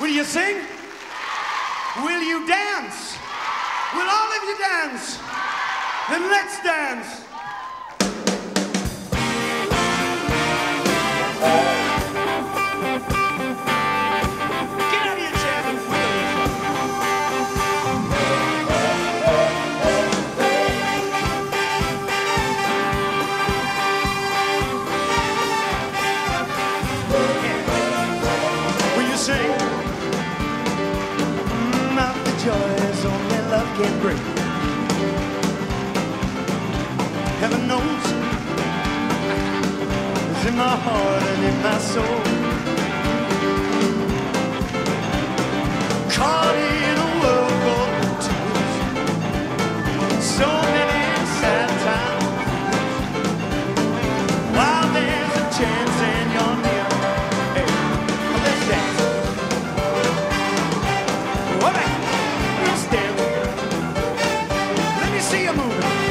Will you sing? Will you dance? Will all of you dance? Then let's dance. great. Heaven knows it's in my heart and in my soul. see you moving.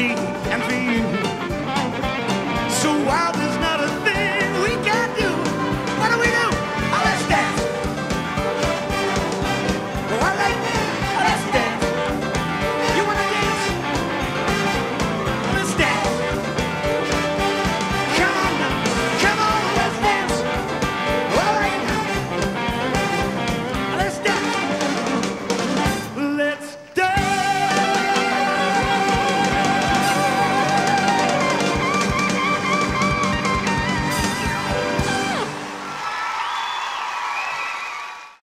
me and for you.